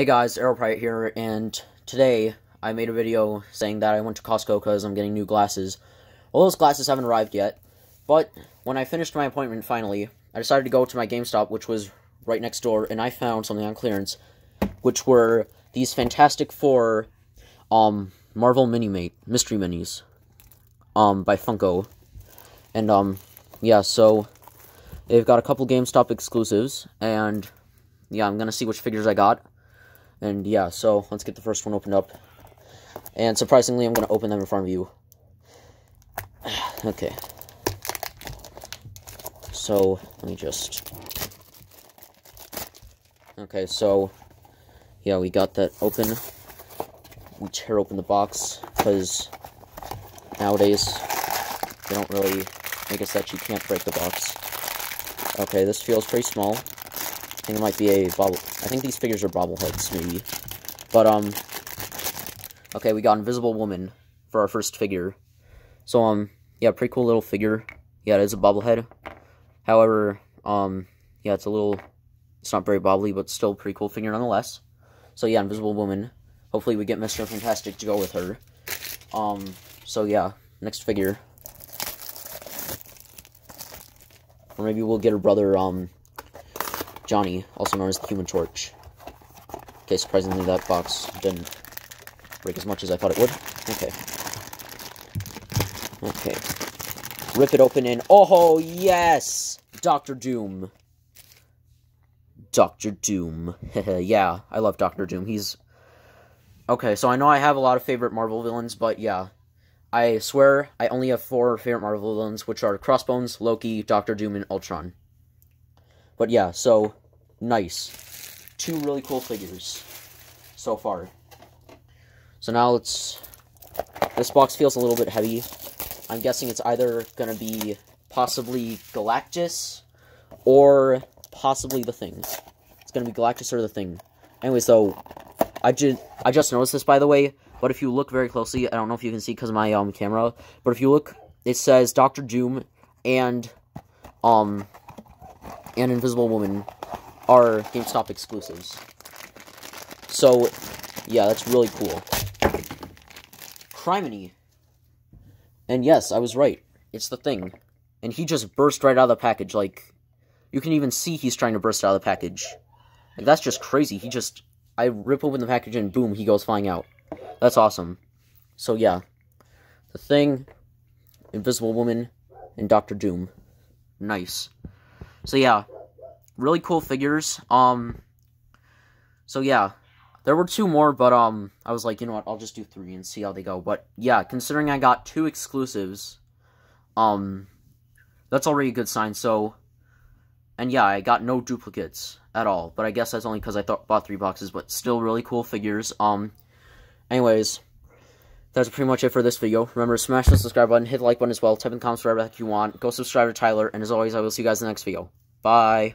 Hey guys, ArrowPirate here, and today I made a video saying that I went to Costco because I'm getting new glasses. Well, those glasses haven't arrived yet, but when I finished my appointment finally, I decided to go to my GameStop, which was right next door, and I found something on clearance, which were these Fantastic Four, um, Marvel Mini-Mate, Mystery Minis, um, by Funko. And, um, yeah, so, they've got a couple GameStop exclusives, and, yeah, I'm gonna see which figures I got. And yeah, so let's get the first one opened up. And surprisingly, I'm going to open them in front of you. okay. So, let me just... Okay, so, yeah, we got that open. We tear open the box, because nowadays, they don't really make it so that you can't break the box. Okay, this feels pretty small think it might be a bobble. I think these figures are bobbleheads, maybe. But, um, okay, we got Invisible Woman for our first figure. So, um, yeah, pretty cool little figure. Yeah, it is a bobblehead. However, um, yeah, it's a little, it's not very bobbly, but still pretty cool figure nonetheless. So, yeah, Invisible Woman. Hopefully we get Mr. Fantastic to go with her. Um, so, yeah, next figure. Or maybe we'll get her brother, um, Johnny, also known as the Human Torch. Okay, surprisingly that box didn't break as much as I thought it would. Okay. Okay. Rip it open and... Oh, yes! Doctor Doom. Doctor Doom. yeah, I love Doctor Doom. He's... Okay, so I know I have a lot of favorite Marvel villains, but yeah. I swear I only have four favorite Marvel villains, which are Crossbones, Loki, Doctor Doom, and Ultron. But yeah, so nice. Two really cool figures so far. So now let's... This box feels a little bit heavy. I'm guessing it's either going to be possibly Galactus or possibly the Thing. It's going to be Galactus or the Thing. Anyway, so I just I just noticed this by the way, but if you look very closely, I don't know if you can see because of my um camera, but if you look, it says Doctor Doom and um and Invisible Woman are GameStop exclusives. So, yeah, that's really cool. Criminy. And yes, I was right. It's the thing. And he just burst right out of the package, like, you can even see he's trying to burst out of the package. Like, that's just crazy. He just, I rip open the package and boom, he goes flying out. That's awesome. So, yeah. The Thing, Invisible Woman, and Doctor Doom. Nice. So, yeah really cool figures. Um, so yeah, there were two more, but um, I was like, you know what, I'll just do three and see how they go. But yeah, considering I got two exclusives, um, that's already a good sign. So, and yeah, I got no duplicates at all. But I guess that's only because I thought bought three boxes. But still, really cool figures. Um, anyways. That's pretty much it for this video. Remember, to smash the subscribe button, hit the like button as well, type in the comments whatever you want. Go subscribe to Tyler, and as always, I will see you guys in the next video. Bye.